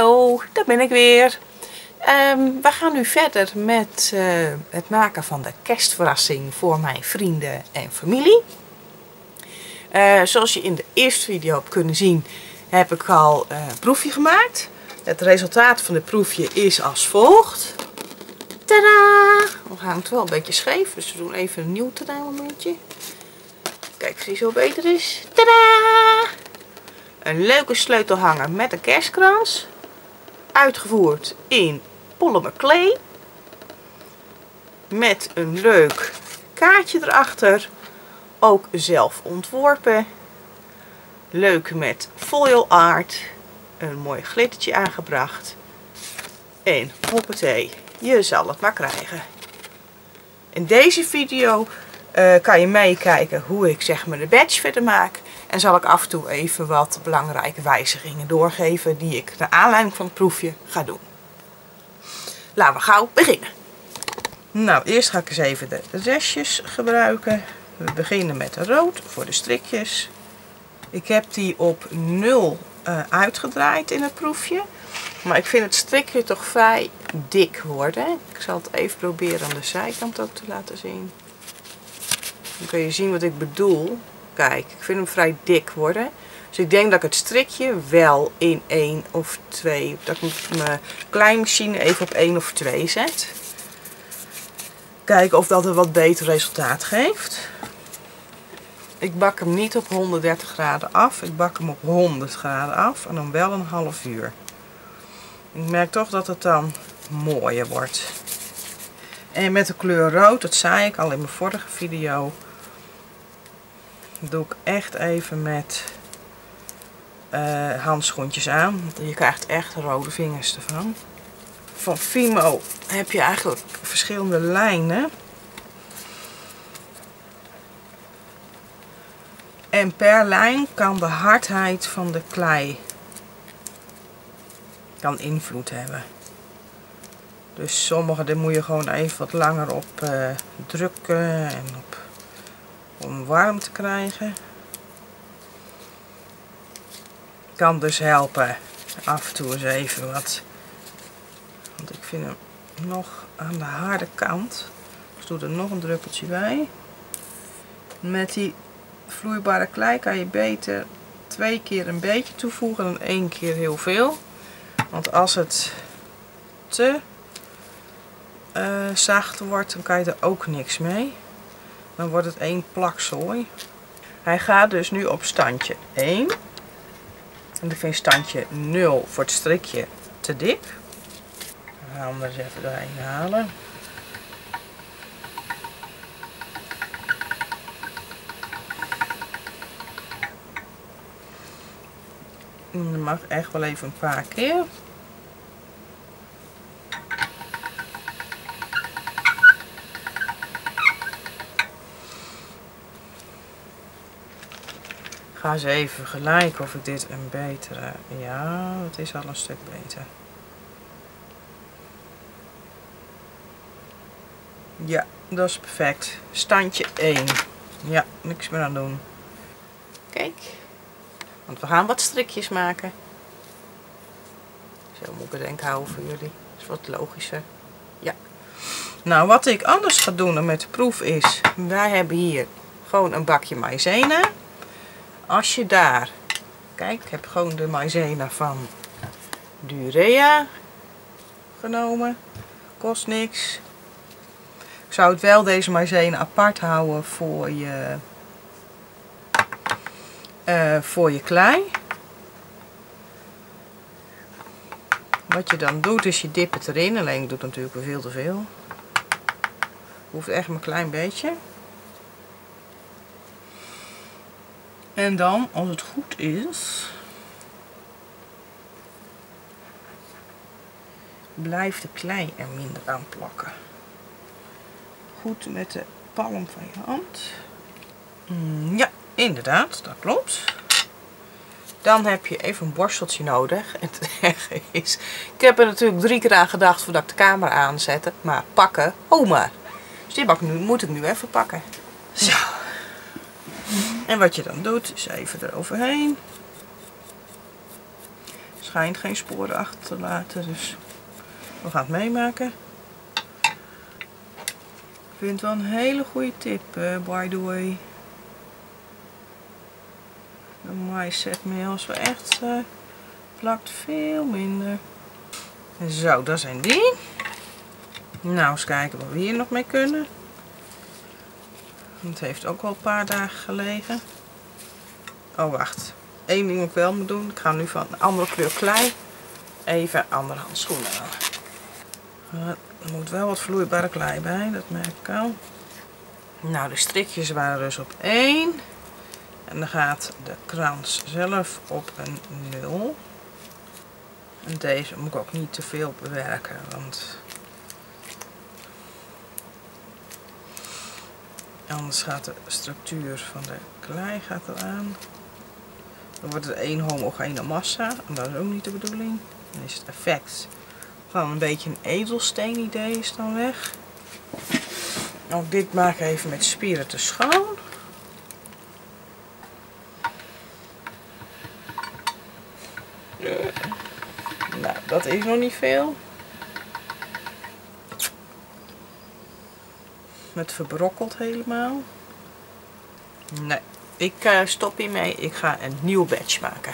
Hallo, daar ben ik weer. Ehm, we gaan nu verder met eh, het maken van de kerstverrassing voor mijn vrienden en familie. Uh, zoals je in de eerste video hebt kunnen zien, heb ik al een proefje gemaakt. Het resultaat van het proefje is als volgt. Gaan het wel een beetje scheef, dus we doen even een nieuw momentje. Kijk of die zo beter is. Tadaa! Een leuke sleutelhanger met een kerstkrans. Uitgevoerd in polymer. Met een leuk kaartje erachter. Ook zelf ontworpen. Leuk met foil art. Een mooi glittertje aangebracht. En hoppatee, je zal het maar krijgen. In deze video uh, kan je meekijken hoe ik zeg maar de badge verder maak. En zal ik af en toe even wat belangrijke wijzigingen doorgeven die ik naar aanleiding van het proefje ga doen. Laten we gauw beginnen. Nou, eerst ga ik eens even de restjes gebruiken. We beginnen met rood voor de strikjes. Ik heb die op 0 uh, eh, uitgedraaid in het proefje. Maar ik vind het strikje toch vrij dik worden. Ik zal het even proberen aan de zijkant ook te laten zien. Dan kun je zien wat ik bedoel. Kijk, ik vind hem vrij dik worden. Dus ik denk dat ik het strikje wel in 1 of 2, dat ik mijn kleinmachine even op 1 of 2 zet. Kijken of dat een wat beter resultaat geeft. Ik bak hem niet op 130 graden af, ik bak hem op 100 graden af en dan wel een half uur. Ik merk toch dat het dan mooier wordt. En met de kleur rood, dat zei ik al in mijn vorige video, doe ik echt even met uh, handschoentjes aan. Je krijgt echt rode vingers ervan. Van Fimo heb je eigenlijk verschillende lijnen. En per lijn kan de hardheid van de klei kan invloed hebben. Dus sommige daar moet je gewoon even wat langer op uh, drukken en op om warm te krijgen. Kan dus helpen af en toe eens even wat. Want ik vind hem nog aan de harde kant. Dus doe er nog een druppeltje bij. Met die vloeibare klei kan je beter twee keer een beetje toevoegen dan één keer heel veel. Want als het te uh, zacht wordt, dan kan je er ook niks mee. Dan wordt het één plakzooi. Hij gaat dus nu op standje 1. En ik vind standje 0 voor het strikje te dik. We gaan hem er even doorheen halen. En dat mag echt wel even een paar keer. Ga eens even vergelijken of ik dit een betere... Ja, het is al een stuk beter. Ja, dat is perfect. Standje 1. Ja, niks meer aan doen. Kijk. Want we gaan wat strikjes maken. Zo moet ik het denk houden voor jullie. Dat is wat logischer. Ja. Nou, wat ik anders ga doen met de proef is... Wij hebben hier gewoon een bakje maïzena als je daar, kijk ik heb gewoon de maizena van Durea genomen, kost niks. Ik zou het wel deze maizena apart houden voor je, uh, voor je klei. Wat je dan doet is je dip het erin, alleen ik doe het natuurlijk veel te veel. Hoeft echt maar een klein beetje. En dan, als het goed is, blijft de klei er minder aan plakken. Goed met de palm van je hand. Mm, ja, inderdaad, dat klopt. Dan heb je even een borsteltje nodig. En het erge is, ik heb er natuurlijk drie keer aan gedacht voordat ik de camera aanzette. Maar pakken, oh maar. Dus die moet ik nu even pakken. Zo. En wat je dan doet, is even eroverheen. schijnt geen sporen achter te laten, dus we gaan het meemaken. Ik vind het wel een hele goede tip, uh, by the way. De maïszetmeel is wel echt, uh, plakt veel minder. Zo, dat zijn die. Nou, eens kijken wat we hier nog mee kunnen. Het heeft ook wel een paar dagen gelegen. Oh, wacht. Eén ding ik wel moet doen. Ik ga nu van een andere kleur klei even andere handschoenen aan. Er moet wel wat vloeibare klei bij, dat merk ik al. Nou, de strikjes waren dus op 1. En dan gaat de krans zelf op een 0. En deze moet ik ook niet te veel bewerken, want anders gaat de structuur van de klei gaat eraan. Dan wordt het één homogene massa, en dat is ook niet de bedoeling. Dan is het effect van een beetje een edelsteen idee is dan weg. Ook dit maak ik even met spieren te schoon. Nou, dat is nog niet veel. Het verbrokkelt helemaal. Nee, ik uh, stop hiermee. Ik ga een nieuw batch maken.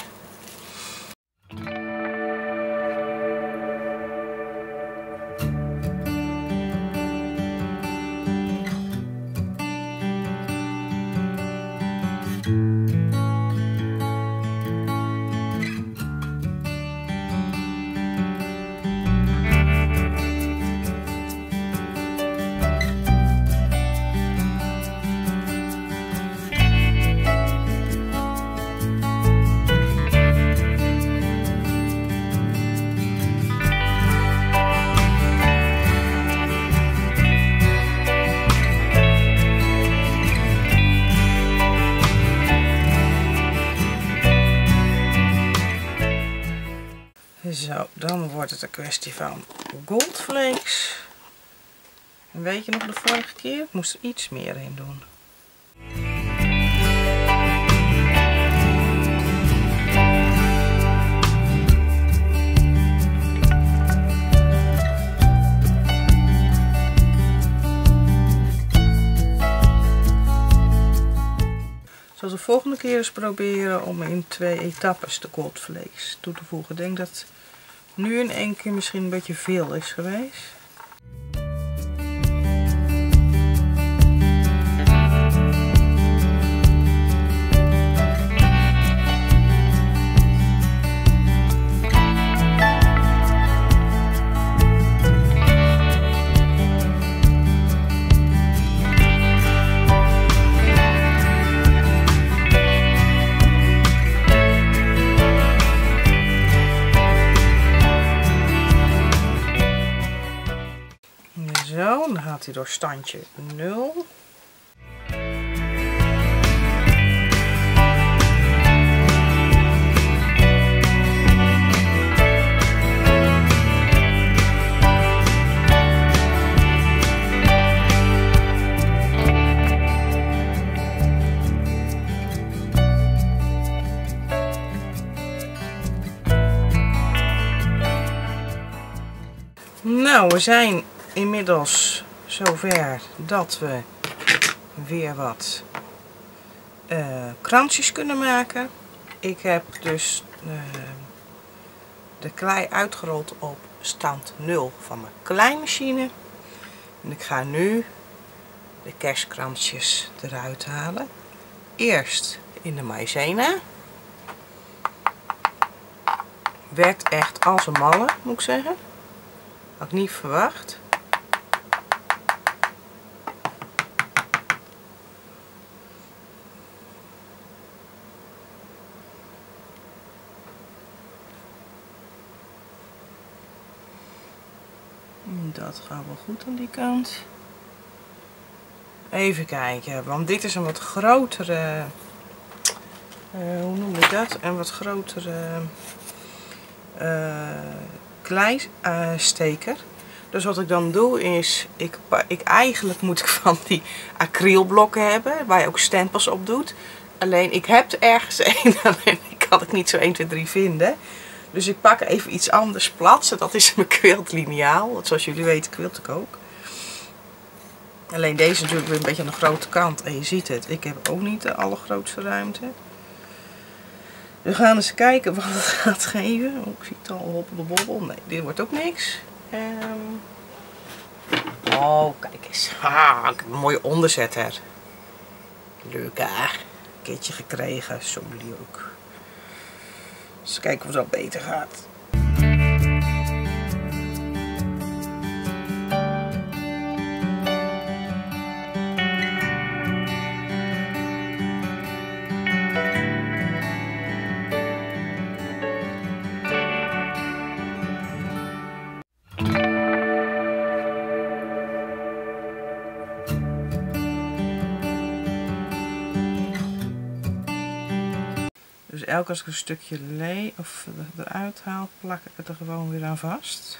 Dan wordt het een kwestie van goldflakes. En weet je nog de vorige keer? Ik moest er iets meer in doen. zal de volgende keer eens proberen om in twee etappes de goldflakes toe te voegen. Ik denk dat nu in één keer misschien een beetje veel is geweest. Gaat hij door standje 0. Nou, we zijn inmiddels zover dat we weer wat uh, kransjes kunnen maken. Ik heb dus uh, de klei uitgerold op stand 0 van mijn kleimachine. En ik ga nu de kerstkransjes eruit halen. Eerst in de maïzena. Werd echt als een malle, moet ik zeggen. Had ik niet verwacht. Dat gaat wel goed aan die kant. Even kijken, want dit is een wat grotere, uh, hoe noem je dat? Een wat grotere uh, kleisteker. dus wat ik dan doe is, ik, ik, eigenlijk moet ik van die acrylblokken hebben, waar je ook stempels op doet. Alleen ik heb er ergens één, alleen ik kan het niet zo 1, 2, 3 vinden. Dus ik pak even iets anders plat. Dat is mijn quiltliniaal. Want zoals jullie weten quilt ik ook. Alleen deze natuurlijk weer een beetje aan de grote kant. En je ziet het, ik heb ook niet de allergrootste ruimte. We gaan eens kijken wat het gaat geven. Oh, ik zie het al hobbelbobbel. Nee, dit wordt ook niks. Um... Oh, kijk eens. Ah, ik heb een mooie onderzetter. Leuk hè. Een keertje gekregen. Zo leuk. Dus kijken of wel beter gaat. Als ik een stukje lee of eruit haal, plak ik het er gewoon weer aan vast.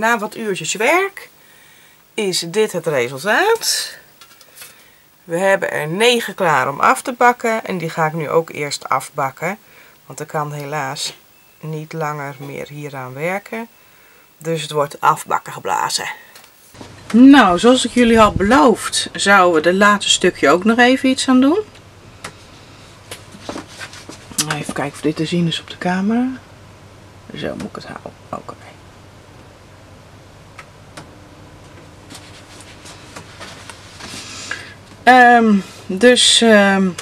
Na wat uurtjes werk is dit het resultaat. We hebben er 9 klaar om af te bakken. En die ga ik nu ook eerst afbakken. Want ik kan helaas niet langer meer hieraan werken. Dus het wordt afbakken geblazen. Nou, zoals ik jullie had beloofd, zouden we de laatste stukje ook nog even iets aan doen. Even kijken of dit te zien is op de camera. Zo moet ik het houden. Oké. Um, dus, um,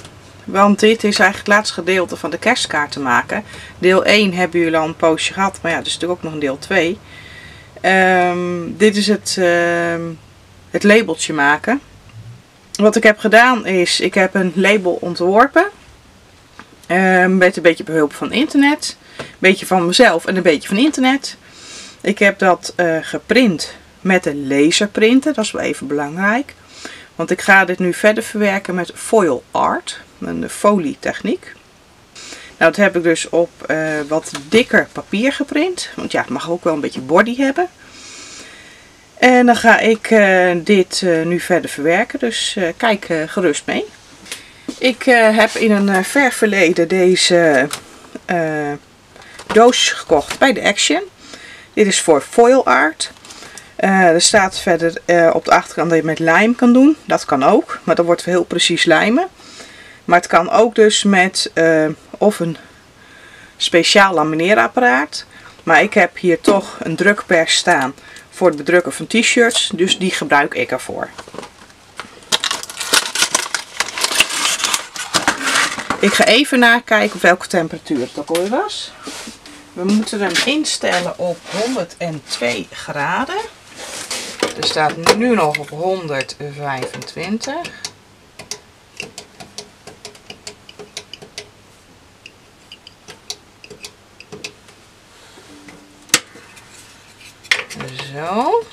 want dit is eigenlijk het laatste gedeelte van de kerstkaart te maken. Deel 1 hebben jullie al een poosje gehad, maar ja, er is natuurlijk ook nog een deel 2. Um, ehm, dit is het, het labeltje maken. Wat ik heb gedaan is, ik heb een label ontworpen. met een beetje behulp van internet. Een beetje van mezelf en een beetje van internet. Ik heb dat uh, geprint met een laserprinter, dat is wel even belangrijk. Want ik ga dit nu verder verwerken met foil art, een folietechniek. Nou, dat heb ik dus op uh, wat dikker papier geprint. Want ja, het mag ook wel een beetje body hebben. En dan ga ik uh, dit uh, nu verder verwerken. Dus kijk gerust mee. Ik heb in een ver verleden deze doos gekocht bij de Action. Dit is voor foil art. Uh, er staat verder uh, op de achterkant dat je met lijm kan doen. Dat kan ook, maar dat wordt heel precies lijmen. Maar het kan ook dus met uh, of een speciaal lamineerapparaat. Maar ik heb hier toch een drukpers staan voor het bedrukken van t-shirts. Dus die gebruik ik ervoor. Ik ga even nakijken welke temperatuur het ook alweer was. We moeten hem instellen op 102 graden. Er staat nu nog op 125. Zo.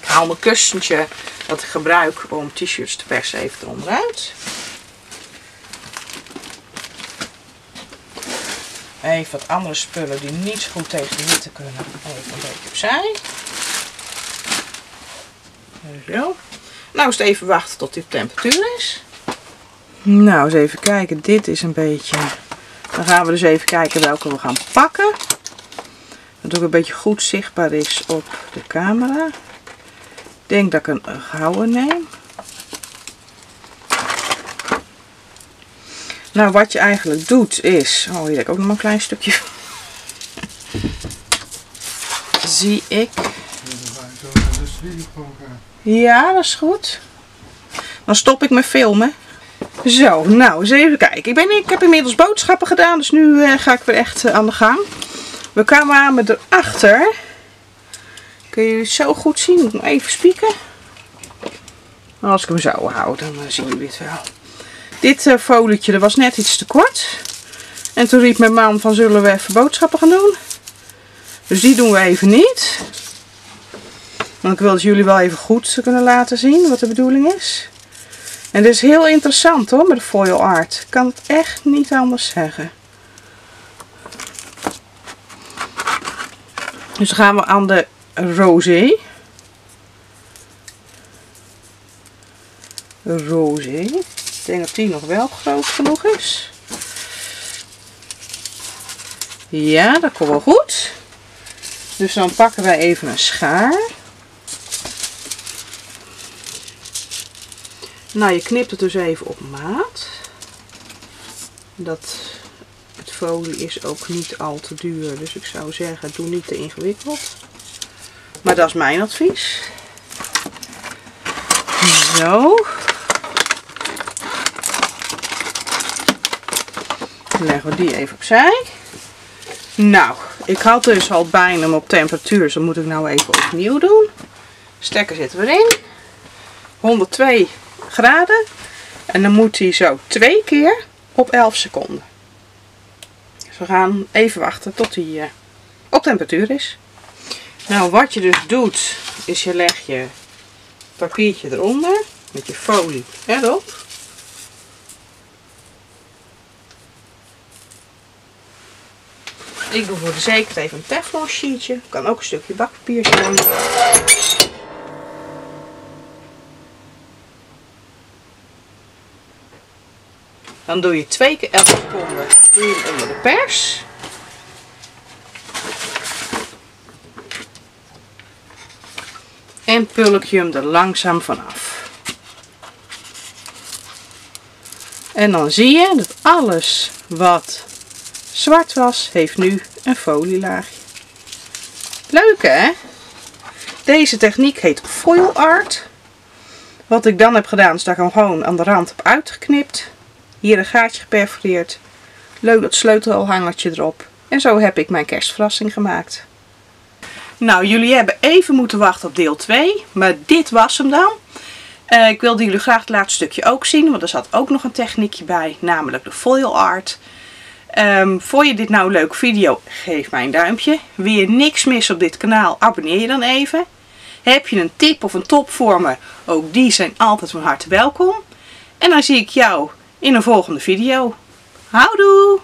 Ik haal oude kussentje dat ik gebruik om t-shirts te persen even eronderuit. Even wat andere spullen die niet goed tegen de hitte kunnen. Even een beetje opzij. Zo. Nou is het even wachten tot die temperatuur is. Nou, eens even kijken. Dit is een beetje... Dan gaan we dus even kijken welke we gaan pakken. Dat ook een beetje goed zichtbaar is op de camera. Ik denk dat ik een gouden neem. Nou, wat je eigenlijk doet is... Oh, hier heb ik ook nog maar een klein stukje. Zie ik. Ja, dat is goed. Dan stop ik met filmen. Zo, nou eens even kijken. Ik, ben, ik heb inmiddels boodschappen gedaan, dus nu uh, ga ik weer echt uh, aan de gang. We kwamen erachter. Kun je het zo goed zien? Moet even spieken? Als ik hem zo hou, dan uh, zien jullie het wel. Dit uh, folietje dat was net iets te kort. En toen riep mijn man van zullen we even boodschappen gaan doen. Dus die doen we even niet. Want ik wil het jullie wel even goed kunnen laten zien wat de bedoeling is. En dit is heel interessant hoor met de foil art. Ik kan het echt niet anders zeggen. Dus dan gaan we aan de rosé. Rosé. Ik denk dat die nog wel groot genoeg is. Ja, dat komt wel goed. Dus dan pakken wij even een schaar. Nou, je knipt het dus even op maat. Dat het folie is ook niet al te duur. Dus ik zou zeggen, doe niet te ingewikkeld. Maar dat is mijn advies. Zo. Dan leggen we die even opzij. Nou, ik had dus al bijna hem op temperatuur. Dus dat moet ik nou even opnieuw doen. Stekker zitten we erin. 102 graden. En dan moet hij zo twee keer op 11 seconden. Dus we gaan even wachten tot hij uh, op temperatuur is. Nou, wat je dus doet, is je leg je papiertje eronder met je folie erop. Ik doe voor de zekerheid even een teflon sheetje. Kan ook een stukje bakpapier zijn. Dan doe je twee keer 11 seconden je hem onder de pers. En pulk je hem er langzaam vanaf. En dan zie je dat alles wat zwart was, heeft nu een folielaagje. Leuk hè? Deze techniek heet foil art. Wat ik dan heb gedaan is dat ik hem gewoon aan de rand heb uitgeknipt. Hier een gaatje geperforeerd. Leuk dat sleutelhangertje erop. En zo heb ik mijn kerstverrassing gemaakt. Nou, jullie hebben even moeten wachten op deel 2. Maar dit was hem dan. Uh, ik wilde jullie graag het laatste stukje ook zien. Want er zat ook nog een techniekje bij. Namelijk de foil art. Um, vond je dit nou een leuke video? Geef mij een duimpje. Wil je niks missen op dit kanaal? Abonneer je dan even. Heb je een tip of een top voor me? Ook die zijn altijd van harte welkom. En dan zie ik jou in een volgende video. Houdoe!